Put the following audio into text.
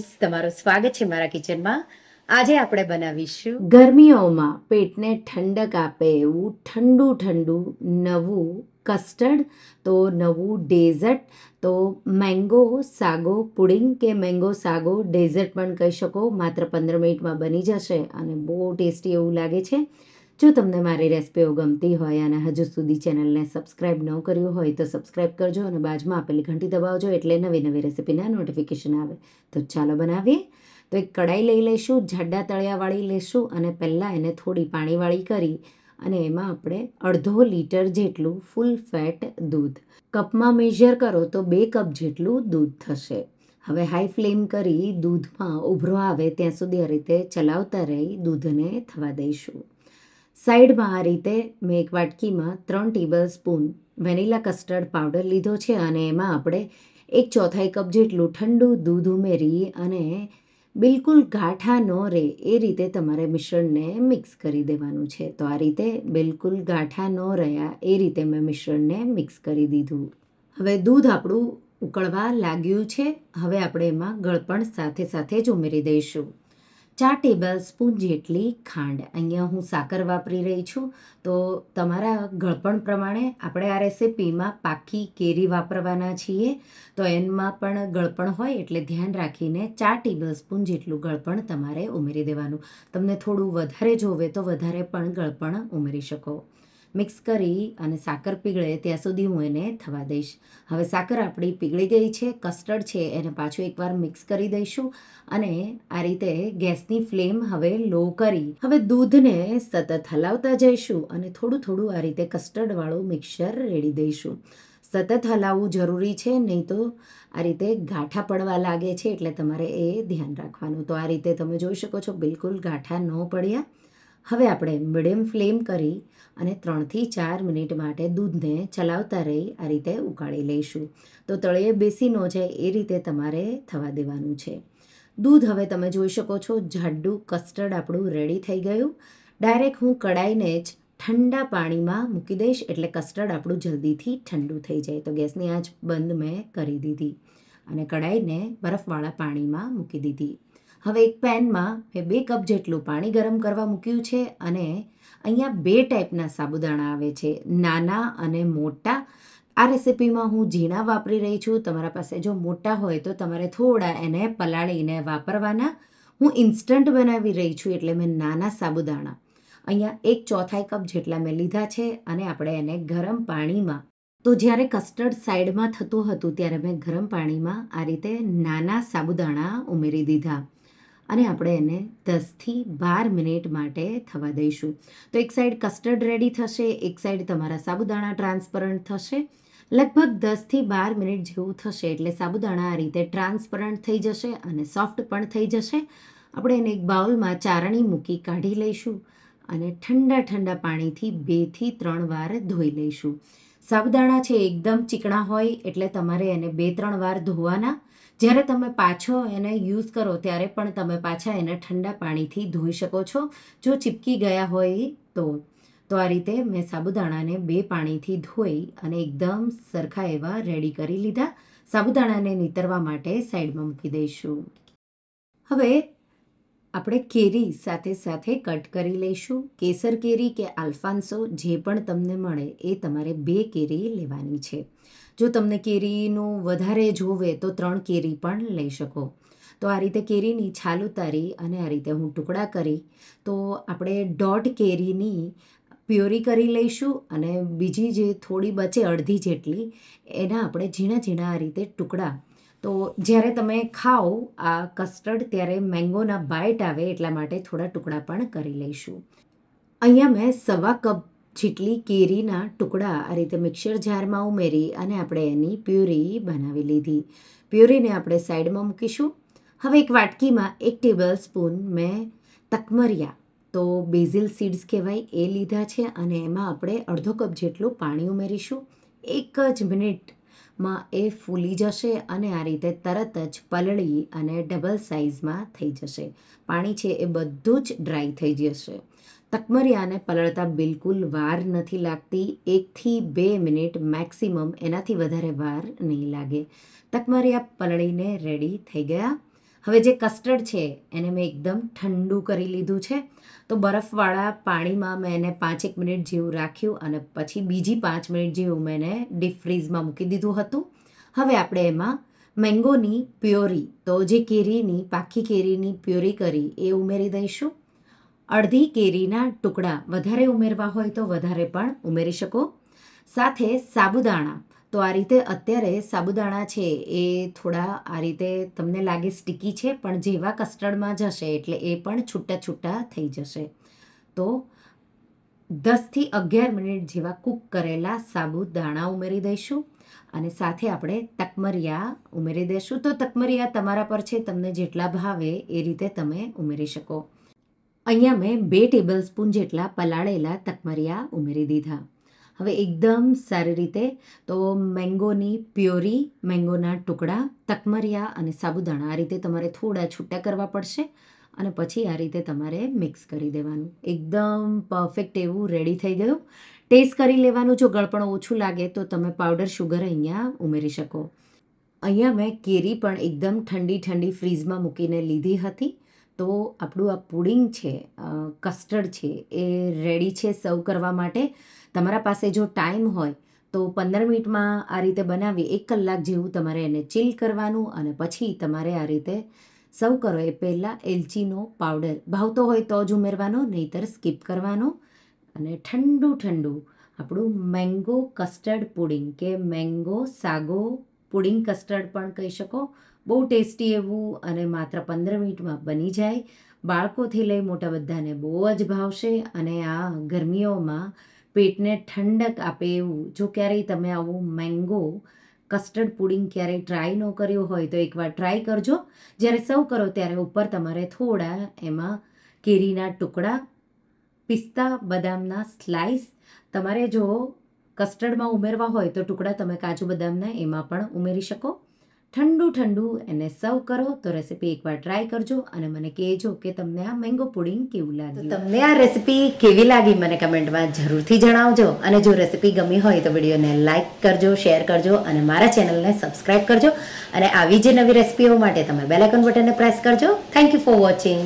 Friends તમારું સ્વાગત છે મારા કિચનમાં. આજે આપણે બનાવીશું ગરમીઓમાં પેટને ઠંડક આપે એવું ઠંડુ ઠંડુ નવું કસ્ટર્ડ, તો નવું ડેઝર્ટ, તો મેંગો સાગો પુડિંગ કે મેંગો સાગો ડેઝર્ટ પણ કહી શકો. માત્ર પંદર મિનિટમાં બની જશે અને બહુ ટેસ્ટી એવું લાગે છે. જો તમને મારી રેસિપીઓ ગમતી હોય અને હજુ સુધી ચેનલને સબસ્ક્રાઇબ ન કર્યું હોય તો સબસ્ક્રાઇબ કરજો અને બાજુમાં આપેલી ઘંટી દબાવજો એટલે નવી નવી રેસિપીના નોટિફિકેશન આવે. તો ચાલો બનાવીએ. તો એક કડાઈ લઈ લઈશું, જાડા તળિયાવાળી લેશું અને પહેલાં એને થોડી પાણીવાળી કરી અને એમાં આપણે અડધો લીટર જેટલું ફૂલ ફેટ દૂધ. કપમાં મેઝર કરો તો બે કપ જેટલું દૂધ થશે. હવે હાઈ ફ્લેમ કરી દૂધમાં ઉભરો આવે ત્યાં સુધી આ રીતે ચલાવતા રહી દૂધને થવા દઈશું. સાઈડમાં આ રીતે મેં એક વાટકીમાં ત્રણ table spoon vanilla custard powder લીધો છે અને એમાં આપણે એક ચોથાઈ કપ જેટલું ઠંડુ દૂધ ઉમેરી અને બિલકુલ ગાંઠા ન રહે એ રીતે તમારે મિશ્રણને મિક્સ કરી દેવાનું છે. તો આ રીતે બિલકુલ ગાંઠા ન રહ્યા એ રીતે મેં મિશ્રણને મિક્સ કરી દીધું. હવે દૂધ આપણું ઉકળવા લાગ્યું છે. હવે આપણે એમાં ગળપણ સાથે સાથે જ ઉમેરી દઈશું. ચાર ટેબલ સ્પૂન જેટલી ખાંડ. અહીંયા હું સાકર વાપરી રહી છું. તો તમારા ગળપણ પ્રમાણે આપણે આ રેસીપીમાં પાકી કેરી વાપરવાના છીએ. તો એમાં પણ ગળપણ હોય એટલે ધ્યાન રાખીને ચાર ટેબલ સ્પૂન જેટલું ગળપણ તમારે ઉમેરી દેવાનું. તમને થોડું વધારે જોવે તો વધારે પણ ગળપણ ઉમેરી શકો. મિક્સ કરી અને સાકર પીગળે ત્યાં સુધી હું એને થવા દઈશ. હવે સાકર આપણી પીગળી ગઈ છે, કસ્ટર્ડ છે, એને પાછું એકવાર મિક્સ કરી દઈશું અને આ રીતે ગેસની ફ્લેમ હવે લો કરી. હવે દૂધને સતત હલાવતા જઈશું અને થોડું થોડું આ રીતે કસ્ટર્ડવાળું મિક્સર રેડી દઈશું. સતત હલાવવું જરૂરી છે, નહીં તો આ રીતે ગાંઠા પડવા લાગે છે, એટલે તમારે એ ધ્યાન રાખવાનું. તો આ રીતે તમે જોઈ શકો છો, બિલકુલ ગાંઠા ન પડ્યા. હવે આપણે મીડિયમ ફ્લેમ કરી અને ત્રણથી ચાર મિનિટ માટે દૂધને ચલાવતા રહી આ રીતે ઉકાળી લઈશું. તો તળિયે બેસી ન જાય એ રીતે તમારે થવા દેવાનું છે. દૂધ હવે તમે જોઈ શકો છો, જાડું કસ્ટર્ડ આપણું રેડી થઈ ગયું. ડાયરેક્ટ હું કડાઈને જ ઠંડા પાણીમાં મૂકી દઈશ એટલે કસ્ટર્ડ આપણું જલ્દીથી ઠંડુ થઈ જાય. તો ગેસની આંચ બંધ મેં કરી દીધી અને કડાઈને બરફવાળા પાણીમાં મૂકી દીધી. હવે એક પેનમાં મેં બે કપ જેટલું પાણી ગરમ કરવા મૂક્યું છે અને અહીંયા બે ટાઈપના સાબુદાણા આવે છે. નાના અને મોટા. આ રેસિપીમાં હું ઝીણા વાપરી રહી છું. તમારા પાસે જો મોટા હોય તો તમારે થોડા એને પલાળીને વાપરવાના. હું ઇન્સ્ટન્ટ બનાવી રહી છું એટલે મેં નાના સાબુદાણા. અહીંયા એક ચોથાઈ કપ જેટલા મેં લીધા છે અને આપણે એને ગરમ પાણીમાં. તો જ્યારે કસ્ટર્ડ સાઈડમાં થતું હતું ત્યારે મેં ગરમ પાણીમાં આ રીતે નાના સાબુદાણા ઉમેરી દીધા. અને આપણે એને દસથી બાર મિનિટ માટે થવા દઈશું. તો એક સાઈડ કસ્ટર્ડ રેડી થશે, એક સાઈડ તમારા સાબુદાણા ટ્રાન્સપરન્ટ થશે. લગભગ દસથી બાર મિનિટ જેવું થશે એટલે સાબુદાણા આ રીતે ટ્રાન્સપરન્ટ થઈ જશે અને સોફ્ટ પણ થઈ જશે. આપણે એને એક બાઉલમાં ચારણી મૂકી કાઢી લઈશું અને ઠંડા ઠંડા પાણીથી બેથી ત્રણ વાર ધોઈ લઈશું. સાબુદાણા છે એકદમ ચીકણા હોય એટલે તમારે એને બે, ત્રણ વાર ધોવાના. જ્યારે તમે પાછો એને યુઝ કરો ત્યારે પણ તમે પાછા એને ઠંડા પાણીથી ધોઈ શકો છો. જો ચીપકી ગયા હોય તો. તો આ રીતે મેં સાબુદાણાને બે પાણીથી ધોઈ અને એકદમ સરખા એવા રેડી કરી લીધા. સાબુદાણાને નીતરવા માટે સાઈડમાં મૂકી દઈશું. હવે આપણે કેરી સાથે સાથે કટ કરી લઈશું. કેસર કેરી કે આલ્ફાન્સો જે પણ તમને મળે એ તમારે બે કેરી લેવાની છે. જો તમને કેરીનું વધારે જોવે તો ત્રણ કેરી પણ લઈ શકો. તો આ રીતે કેરીની છાલ ઉતારી અને આ રીતે હું ટુકડા કરી તો આપણે દોઢ કેરીની પ્યોરી કરી લઈશું અને બીજી જે થોડી બચે અડધી જેટલી એના આપણે ઝીણા ઝીણા આ રીતે ટુકડા તો જ્યારે તમે ખાઓ આ કસ્ટર્ડ ત્યારે મેંગોના બાઇટ આવે એટલા માટે થોડા ટુકડા પણ કરી લઈશું. અહીંયા મેં સવા કપ જેટલી કેરીના ટુકડા આ રીતે મિક્સર જારમાં ઉમેરી અને આપણે એની પ્યુરી બનાવી લીધી. પ્યુરીને આપણે સાઈડમાં મૂકીશું. હવે એક વાટકીમાં એક ટેબલ સ્પૂન મેં તકમરિયા, તો બેઝિલ સીડ્સ કહેવાય, એ લીધા છે અને એમાં આપણે અડધો કપ જેટલું પાણી ઉમેરીશું. એક જ મિનિટમાં એ ફૂલી જશે અને આ રીતે તરત જ પલળી અને ડબલ સાઇઝમાં થઈ જશે. પાણી છે એ બધું જ ડ્રાય થઈ જશે. તકમરિયાને પલળતા બિલકુલ વાર નથી લાગતી. એકથી બે મિનિટ મેક્સિમમ એનાથી વધારે વાર નહીં લાગે. તકમરિયા પલળીને રેડી થઈ ગયા. હવે જે કસ્ટર્ડ છે, એને મેં એકદમ ઠંડુ કરી લીધું છે. તો બરફવાળા પાણીમાં મેં એને પાંચેક મિનિટ જેવું રાખ્યું અને પછી બીજી પાંચ મિનિટ જેવું મેં એને ડીપ ફ્રીઝમાં મૂકી દીધું હતું. હવે આપણે એમાં મેંગોની પ્યોરી તો જે કેરીની, પાકી કેરીની પ્યોરી કરી, એ ઉમેરી દઈશું. અડધી કેરીના ટુકડા, વધારે ઉમેરવા હોય તો વધારે પણ ઉમેરી શકો. સાથે સાબુદાણા તો આ રીતે અત્યારે સાબુદાણા છે એ થોડા આ રીતે તમને લાગે સ્ટીકી છે, પણ જેવા કસ્ટર્ડમાં જશે એટલે એ પણ છૂટા છૂટા થઈ જશે. તો દસથી અગિયાર મિનિટ જેવા કૂક કરેલા સાબુદાણા ઉમેરી દઈશું અને સાથે આપણે તકમરિયા ઉમેરી દઈશું. તો તકમરિયા તમારા પર છે, તમને જેટલા ભાવે એ રીતે તમે ઉમેરી શકો. અહીંયા મેં બે ટેબલ સ્પૂન જેટલા પલાળેલા તકમરિયા ઉમેરી દીધા. હવે એકદમ સારી રીતે તો મેંગોની પ્યોરી, મેંગોના ટુકડા, તકમરિયા અને સાબુદાણા આ રીતે તમારે થોડા છૂટા કરવા પડશે અને પછી આ રીતે તમારે મિક્સ કરી દેવાનું. એકદમ પરફેક્ટ એવું રેડી થઈ ગયું. ટેસ્ટ કરી લેવાનું જો ગળપણ ઓછું લાગે તો તમે પાવડર શુગર અહીંયા ઉમેરી શકો. અહીંયા મેં કેરી પણ એકદમ ઠંડી ઠંડી ફ્રીઝમાં મૂકીને લીધી હતી. તો આપણું આ પુડિંગ છે કસ્ટર્ડ છે, એ રેડી છે સર્વ કરવા માટે. તમારા પાસે જો ટાઈમ હોય, તો પંદર મિનિટમાં આ રીતે બનાવી એક કલાક જેવું તમારે એને ચીલ કરવાનું અને પછી તમારે આ રીતે સર્વ કરો. એ પહેલાં એલચીનો પાવડર ભાવતો હોય તો જ ઉમેરવાનો, નહીતર સ્કીપ કરવાનો. અને ઠંડુ ઠંડુ આપણું મેંગો કસ્ટર્ડ પુડિંગ, કે મેંગો સાગો પુડિંગ કસ્ટર્ડ પણ કહી શકો. બહુ ટેસ્ટી એવું અને માત્ર પંદર મિનિટમાં બની જાય. બાળકોથી લઈ મોટા બધાને બહુ જ ભાવશે અને આ ગરમીઓમાં પેટને ઠંડક આપે એવું. જો ક્યારેય તમે આવું મેંગો કસ્ટર્ડ પુડિંગ ક્યારેય ટ્રાય ન કર્યું હોય તો એકવાર ટ્રાય કરજો. જ્યારે સર્વ કરો ત્યારે ઉપર તમારે થોડા એમાં કેરીના ટુકડા, પિસ્તા, બદામના સ્લાઇસ તમારે જો કસ્ટર્ડમાં ઉમેરવા હોય તો ટુકડા તમે કાજુ બદામના એમાં પણ ઉમેરી શકો. ઠંડુ ઠંડુ એને સર્વ કરો તો રેસીપી એકવાર ટ્રાય કરજો અને મને કહેજો કે તમને આ મેંગો પુડિંગ કેવું લાગ્યું. તમને આ રેસીપી કેવી લાગી મને કમેન્ટમાં જરૂરથી જણાવજો અને જો રેસીપી ગમી હોય તો વિડીયોને લાઇક કરજો શેર કરજો અને મારા ચેનલને સબસ્ક્રાઇબ કરજો અને આવી જે નવી રેસીપીઓ માટે તમે બેલાઇકન બટનને પ્રેસ કરજો. Thank you for watching